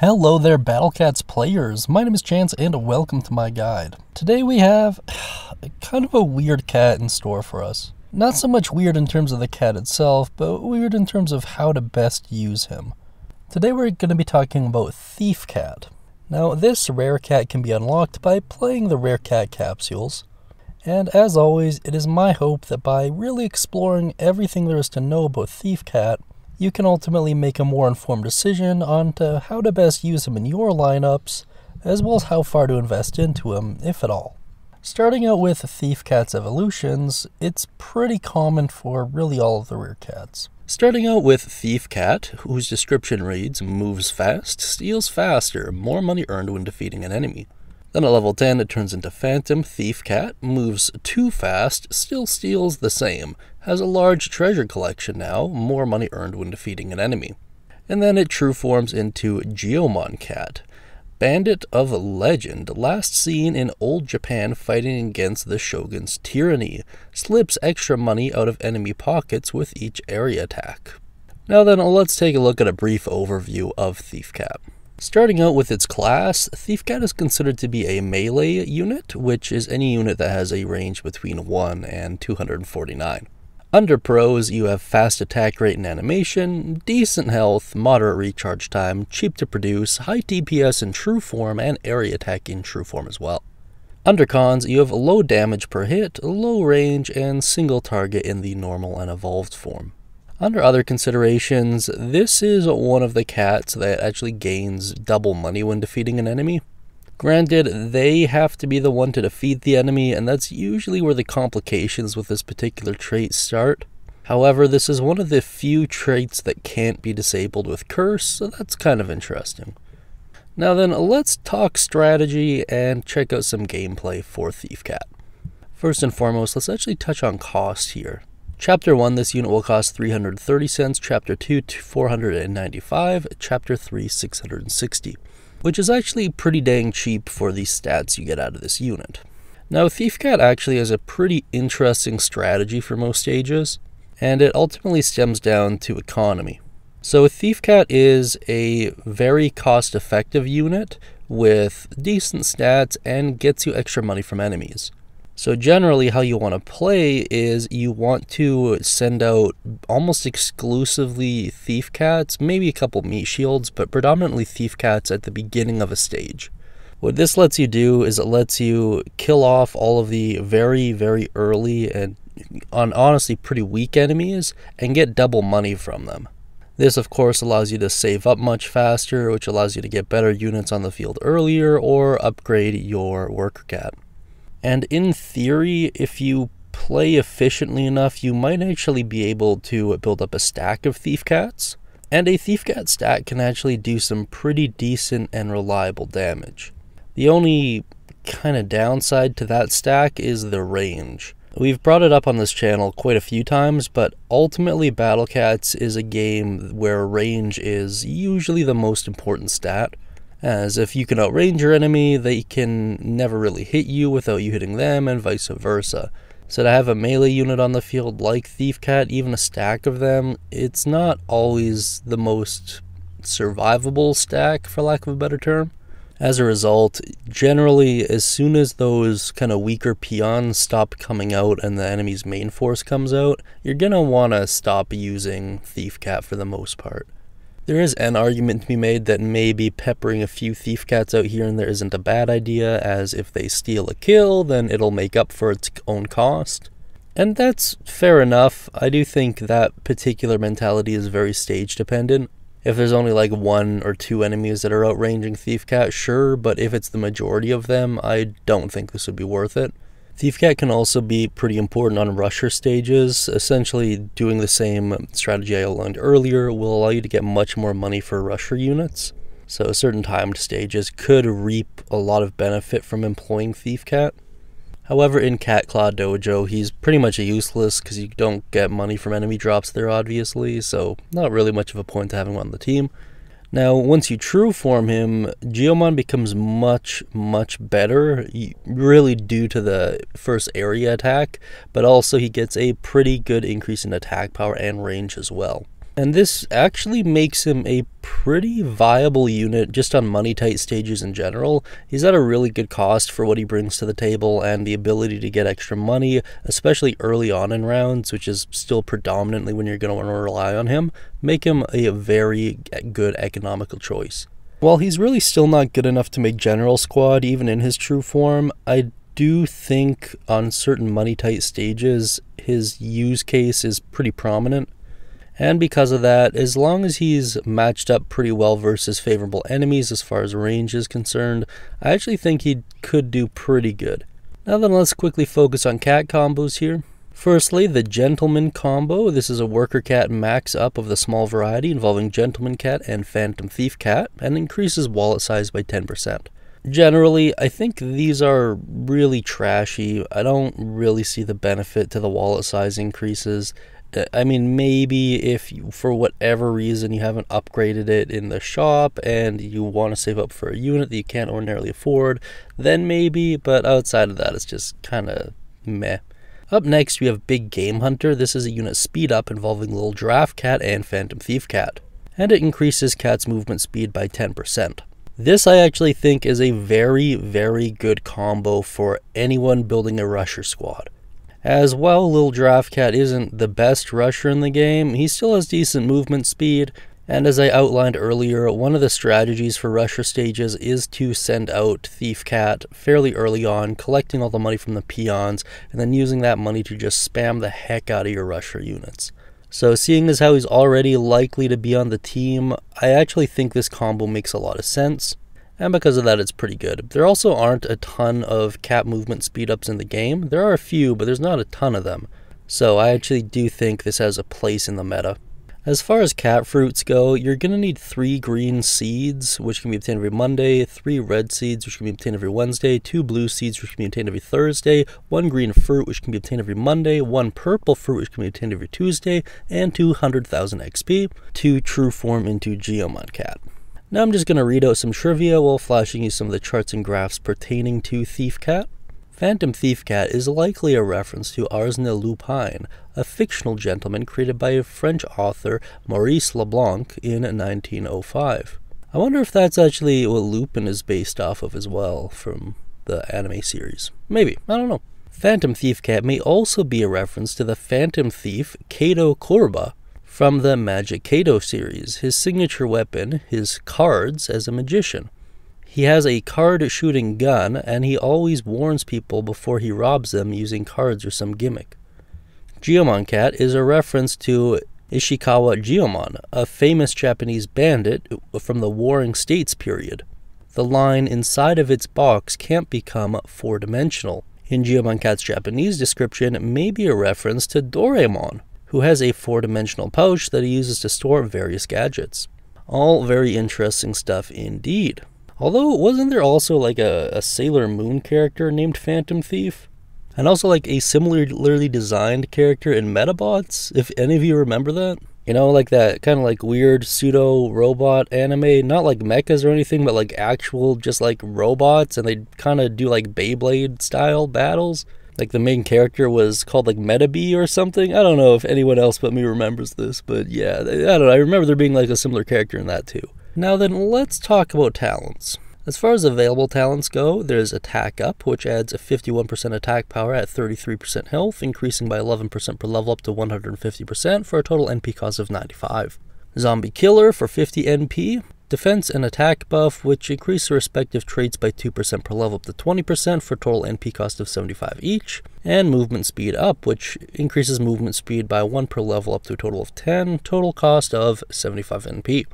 Hello there, Battle Cats players. My name is Chance, and welcome to my guide. Today we have kind of a weird cat in store for us. Not so much weird in terms of the cat itself, but weird in terms of how to best use him. Today we're going to be talking about Thief Cat. Now, this rare cat can be unlocked by playing the rare cat capsules. And as always, it is my hope that by really exploring everything there is to know about Thief Cat, you can ultimately make a more informed decision on to how to best use him in your lineups, as well as how far to invest into him, if at all. Starting out with Thief Cat's evolutions, it's pretty common for really all of the rare cats. Starting out with Thief Cat, whose description reads, moves fast, steals faster, more money earned when defeating an enemy. Then at level 10 it turns into Phantom Thief Cat, moves too fast, still steals the same, has a large treasure collection now, more money earned when defeating an enemy. And then it true forms into Geomon Cat, bandit of legend, last seen in old Japan fighting against the shogun's tyranny, slips extra money out of enemy pockets with each area attack. Now then, let's take a look at a brief overview of Thief Cat. Starting out with its class, Thief Cat is considered to be a melee unit, which is any unit that has a range between 1 and 249. Under pros, you have fast attack rate and animation, decent health, moderate recharge time, cheap to produce, high DPS in true form, and area attack in true form as well. Under cons, you have low damage per hit, low range, and single target in the normal and evolved form. Under other considerations, this is one of the cats that actually gains double money when defeating an enemy. Granted, they have to be the one to defeat the enemy, and that's usually where the complications with this particular trait start. However, this is one of the few traits that can't be disabled with Curse, so that's kind of interesting. Now then, let's talk strategy and check out some gameplay for Thief Cat. First and foremost, let's actually touch on cost here. Chapter 1, this unit will cost 330 cents, Chapter 2, 495, Chapter 3, 660, which is actually pretty dang cheap for the stats you get out of this unit. Now, Thief Cat actually has a pretty interesting strategy for most stages, and it ultimately stems down to economy. So, Thief Cat is a very cost effective unit with decent stats and gets you extra money from enemies. So generally how you want to play is you want to send out almost exclusively thief cats, maybe a couple meat shields, but predominantly thief cats at the beginning of a stage. What this lets you do is it lets you kill off all of the very, very early and on honestly pretty weak enemies and get double money from them. This of course allows you to save up much faster, which allows you to get better units on the field earlier or upgrade your worker cat. And in theory, if you play efficiently enough, you might actually be able to build up a stack of Thief Cats. And a Thief Cat stack can actually do some pretty decent and reliable damage. The only kind of downside to that stack is the range. We've brought it up on this channel quite a few times, but ultimately Battle Cats is a game where range is usually the most important stat as if you can outrange your enemy, they can never really hit you without you hitting them, and vice versa. So to have a melee unit on the field like Thief Cat, even a stack of them, it's not always the most survivable stack, for lack of a better term. As a result, generally, as soon as those kind of weaker peons stop coming out and the enemy's main force comes out, you're gonna want to stop using Thief Cat for the most part. There is an argument to be made that maybe peppering a few thief cats out here and there isn't a bad idea, as if they steal a kill, then it'll make up for its own cost. And that's fair enough. I do think that particular mentality is very stage dependent. If there's only like one or two enemies that are outranging Thief Cat, sure, but if it's the majority of them, I don't think this would be worth it. Thief Cat can also be pretty important on rusher stages. Essentially, doing the same strategy I outlined earlier will allow you to get much more money for rusher units. So, certain timed stages could reap a lot of benefit from employing Thief Cat. However, in Catclaw Dojo, he's pretty much useless because you don't get money from enemy drops there, obviously, so not really much of a point to having him on the team. Now, once you true form him, Geomon becomes much, much better, really due to the first area attack, but also he gets a pretty good increase in attack power and range as well. And this actually makes him a pretty viable unit just on money tight stages in general. He's at a really good cost for what he brings to the table and the ability to get extra money, especially early on in rounds, which is still predominantly when you're going to want to rely on him, make him a very good economical choice. While he's really still not good enough to make general squad even in his true form, I do think on certain money tight stages his use case is pretty prominent. And because of that, as long as he's matched up pretty well versus favorable enemies as far as range is concerned, I actually think he could do pretty good. Now then, let's quickly focus on cat combos here. Firstly, the Gentleman combo. This is a worker cat max up of the small variety involving Gentleman cat and Phantom Thief cat, and increases wallet size by 10%. Generally, I think these are really trashy. I don't really see the benefit to the wallet size increases. I mean, maybe if you, for whatever reason you haven't upgraded it in the shop and you want to save up for a unit that you can't ordinarily afford, then maybe, but outside of that, it's just kind of meh. Up next, we have Big Game Hunter. This is a unit speed up involving Little Giraffe Cat and Phantom Thief Cat, and it increases Cat's movement speed by 10%. This I actually think is a very, very good combo for anyone building a rusher squad. As well, Little Giraffe Cat isn't the best rusher in the game, he still has decent movement speed, and as I outlined earlier, one of the strategies for rusher stages is to send out Thief Cat fairly early on, collecting all the money from the peons, and then using that money to just spam the heck out of your rusher units. So seeing as how he's already likely to be on the team, I actually think this combo makes a lot of sense and because of that, it's pretty good. There also aren't a ton of cat movement speedups in the game. There are a few, but there's not a ton of them. So I actually do think this has a place in the meta. As far as cat fruits go, you're going to need three green seeds, which can be obtained every Monday, three red seeds, which can be obtained every Wednesday, two blue seeds, which can be obtained every Thursday, one green fruit, which can be obtained every Monday, one purple fruit, which can be obtained every Tuesday, and 200,000 XP to true form into Geomon Cat. Now I'm just going to read out some trivia while flashing you some of the charts and graphs pertaining to Thief Cat. Phantom Thief Cat is likely a reference to Arsène Lupin, a fictional gentleman created by a French author Maurice Leblanc in 1905. I wonder if that's actually what Lupin is based off of as well from the anime series. Maybe, I don't know. Phantom Thief Cat may also be a reference to the Phantom Thief Kato Kurba, from the Magic Kato series, his signature weapon, his cards as a magician. He has a card shooting gun, and he always warns people before he robs them using cards or some gimmick. Geomon Cat is a reference to Ishikawa Geomon, a famous Japanese bandit from the Warring States period. The line inside of its box can't become four dimensional. In Geomon Cat's Japanese description, may be a reference to Doraemon, who has a four dimensional pouch that he uses to store various gadgets. All very interesting stuff indeed. Although, wasn't there also like a, a Sailor Moon character named Phantom Thief? And also like a similarly designed character in Medabots, if any of you remember that? You know, like that kind of like weird pseudo robot anime, not like mechas or anything, but like actual just like robots, and they kind of do like Beyblade style battles like the main character was called like Metabee or something. I don't know if anyone else but me remembers this, but yeah, I don't know. I remember there being like a similar character in that too. Now then, let's talk about talents. As far as available talents go, there's Attack Up, which adds a 51% attack power at 33% health, increasing by 11% per level up to 150% for a total NP cost of 95. Zombie Killer for 50 NP, defense and attack buff, which increase the respective traits by 2% per level up to 20% for total NP cost of 75 each, and movement speed up, which increases movement speed by 1 per level up to a total of 10, total cost of 75 NP.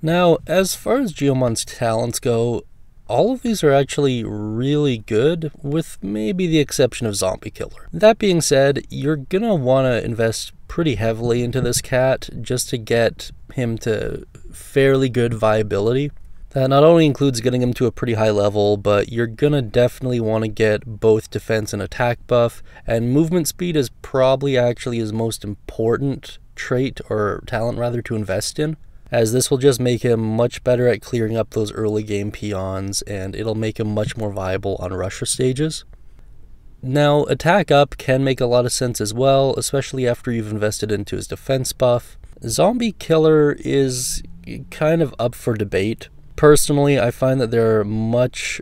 Now, as far as Geomon's talents go, all of these are actually really good, with maybe the exception of Zombie Killer. That being said, you're gonna want to invest pretty heavily into this cat just to get him to fairly good viability. That not only includes getting him to a pretty high level, but you're gonna definitely want to get both defense and attack buff, and movement speed is probably actually his most important trait or talent rather to invest in, as this will just make him much better at clearing up those early game peons, and it'll make him much more viable on rusher stages. Now, attack up can make a lot of sense as well, especially after you've invested into his defense buff, Zombie Killer is kind of up for debate. Personally, I find that there are much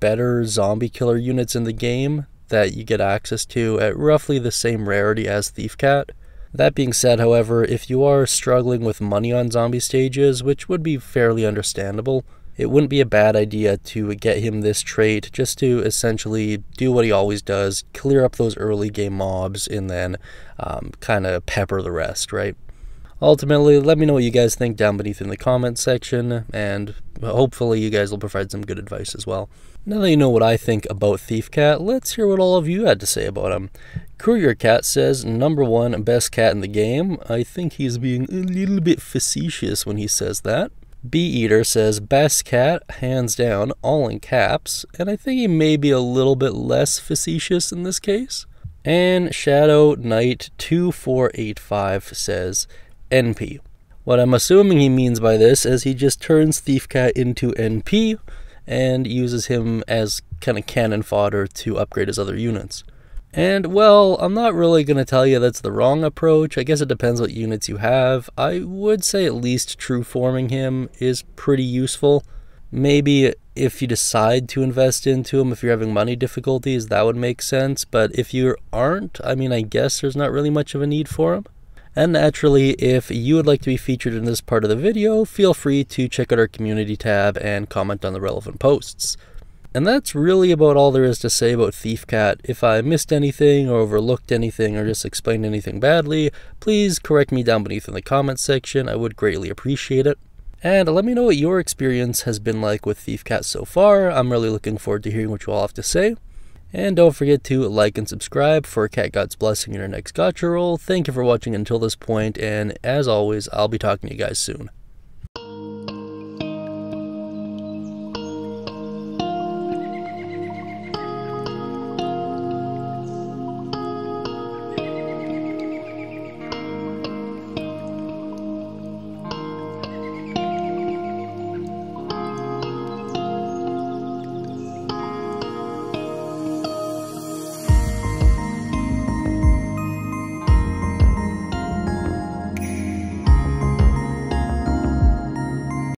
better zombie killer units in the game that you get access to at roughly the same rarity as Thief Cat. That being said, however, if you are struggling with money on zombie stages, which would be fairly understandable, it wouldn't be a bad idea to get him this trait just to essentially do what he always does clear up those early game mobs and then um, kind of pepper the rest, right? Ultimately, let me know what you guys think down beneath in the comments section, and hopefully, you guys will provide some good advice as well. Now that you know what I think about Thief Cat, let's hear what all of you had to say about him. Courier Cat says, number one, best cat in the game. I think he's being a little bit facetious when he says that. Bee Eater says, best cat, hands down, all in caps, and I think he may be a little bit less facetious in this case. And Shadow Knight 2485 says, NP. What I'm assuming he means by this is he just turns Thief Cat into NP and uses him as kind of cannon fodder to upgrade his other units. And well, I'm not really going to tell you that's the wrong approach. I guess it depends what units you have. I would say at least true forming him is pretty useful. Maybe if you decide to invest into him, if you're having money difficulties, that would make sense. But if you aren't, I mean, I guess there's not really much of a need for him. And naturally, if you would like to be featured in this part of the video, feel free to check out our community tab and comment on the relevant posts. And that's really about all there is to say about Thief Cat. If I missed anything or overlooked anything or just explained anything badly, please correct me down beneath in the comments section. I would greatly appreciate it. And let me know what your experience has been like with Thief Cat so far. I'm really looking forward to hearing what you all have to say. And don't forget to like and subscribe for Cat God's blessing in your next gacha roll. Thank you for watching until this point, and as always, I'll be talking to you guys soon.